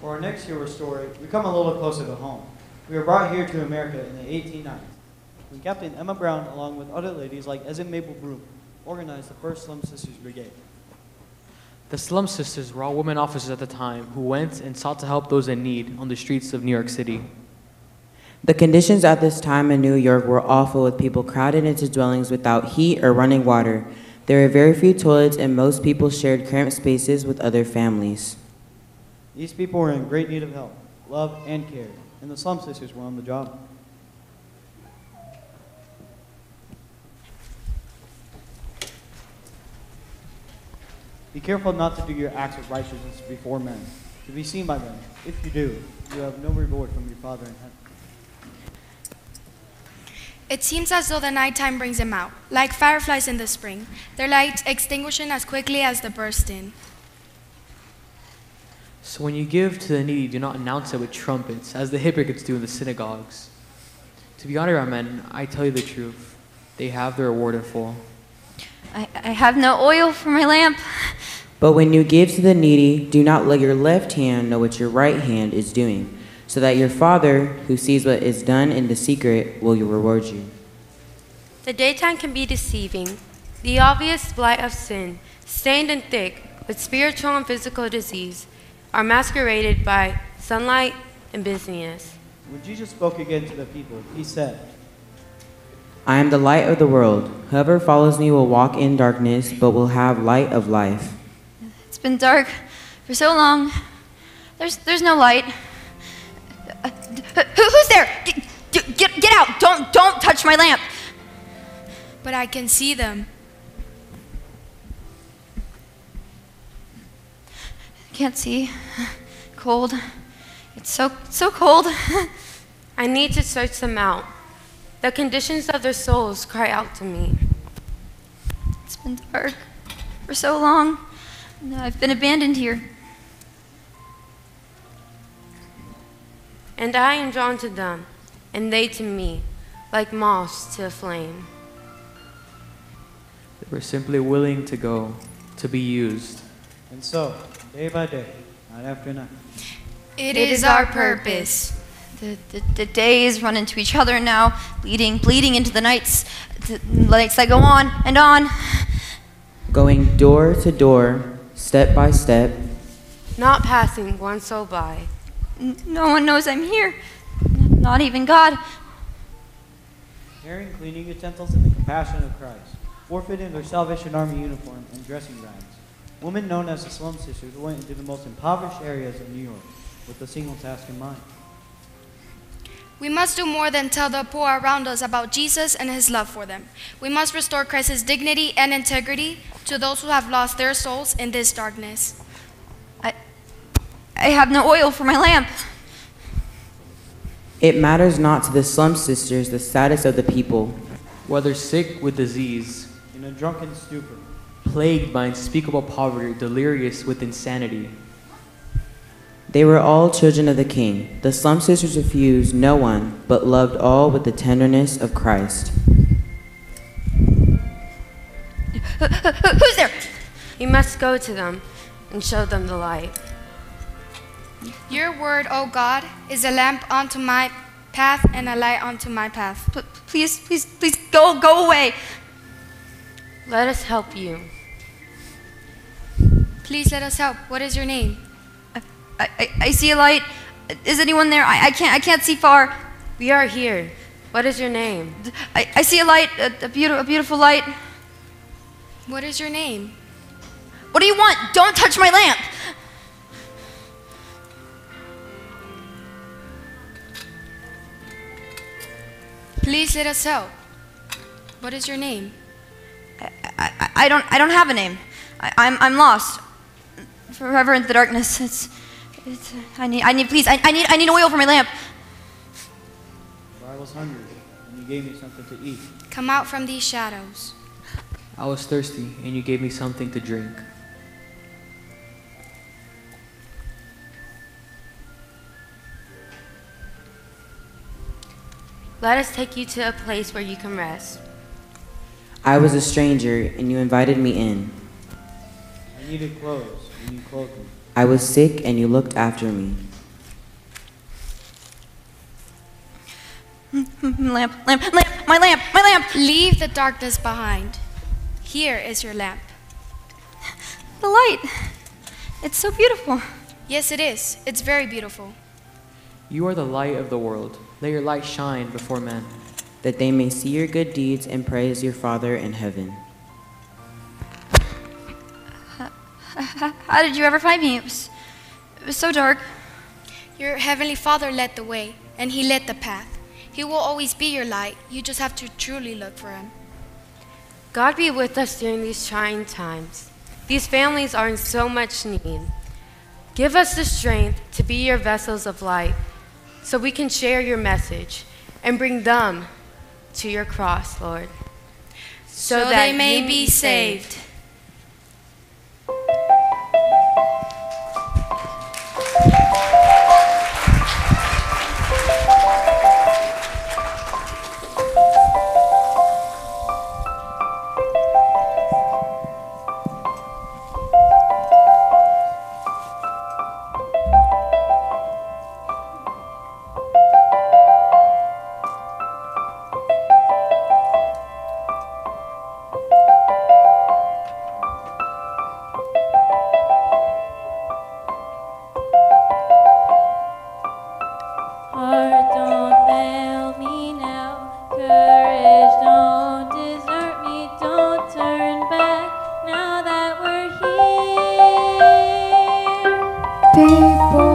For our next hero story, we come a little closer to home. We were brought here to America in the 1890s when Captain Emma Brown, along with other ladies like Esin Maple Broom, organized the first Slum Sisters Brigade. The Slum Sisters were all women officers at the time who went and sought to help those in need on the streets of New York City. The conditions at this time in New York were awful with people crowded into dwellings without heat or running water. There were very few toilets and most people shared cramped spaces with other families. These people were in great need of help, love, and care, and the Slum Sisters were on the job. Be careful not to do your acts of righteousness before men, to be seen by them. If you do, you have no reward from your Father in heaven. It seems as though the nighttime brings them out, like fireflies in the spring, their light extinguishing as quickly as they burst in. So when you give to the needy, do not announce it with trumpets, as the hypocrites do in the synagogues. To be honest, by men, I tell you the truth. They have their reward in full. I, I have no oil for my lamp. But when you give to the needy, do not let your left hand know what your right hand is doing, so that your Father, who sees what is done in the secret, will reward you. The daytime can be deceiving. The obvious blight of sin, stained and thick with spiritual and physical disease, are masqueraded by sunlight and busyness. When Jesus spoke again to the people, he said, I am the light of the world. Whoever follows me will walk in darkness, but will have light of life. It's been dark for so long. There's, there's no light. Uh, who, who's there? Get, get, get out! Don't, don't touch my lamp! But I can see them. Can't see. Cold. It's so, so cold. I need to search them out. The conditions of their souls cry out to me. It's been dark for so long. I've been abandoned here. And I am drawn to them, and they to me, like moths to a flame. They were simply willing to go, to be used. And so, day by day, night after night, it is our purpose. The, the, the days run into each other now, bleeding, bleeding into the nights, the nights that go on and on. Going door to door, step by step, Not passing one soul by. N- No one knows I'm here, N- not even God. carrying cleaning utensils in the compassion of Christ, forfeiting their Salvation Army uniform and dressing rags. Women known as the Slum Sisters went into the most impoverished areas of New York with a single task in mind. We must do more than tell the poor around us about Jesus and his love for them. We must restore Christ's dignity and integrity to those who have lost their souls in this darkness. I, I have no oil for my lamp. It matters not to the slum sisters the status of the people. Whether sick with disease, In a drunken stupor, plagued by unspeakable poverty, delirious with insanity, They were all children of the king. The slum sisters refused no one, but loved all with the tenderness of Christ. Who's there? You must go to them and show them the light. Your word, O God, is a lamp unto my path and a light unto my path. P- please, please, please go, go away. Let us help you. Please let us help. What is your name? I, I, I see a light. Is anyone there? I, I can't, I can't see far. We are here. What is your name? I, I see a light, a, a, beautiful, a beautiful light. What is your name? What do you want? Don't touch my lamp. Please let us help. What is your name? I, I, I don't, I don't have a name. I, I'm, I'm lost. Forever in the darkness. It's, it's, I need, I need, please, I, I need, I need oil for my lamp. for I was hungry, and you gave me something to eat. Come out from these shadows. I was thirsty, and you gave me something to drink. Let us take you to a place where you can rest. I was a stranger, and you invited me in. I needed clothes, and you clothed me. I was sick, and you looked after me. lamp, lamp, lamp, my lamp, my lamp! Leave the darkness behind. Here is your lamp. The light! It's so beautiful. Yes, it is. It's very beautiful. You are the light of the world. Let your light shine before men that they may see your good deeds and praise your Father in heaven. How did you ever find me? It was, it was so dark. Your heavenly Father led the way, and He lit the path. He will always be your light. You just have to truly look for Him. God be with us during these trying times. These families are in so much need. Give us the strength to be your vessels of light so we can share your message and bring them to your cross, Lord. So, that they may be saved. People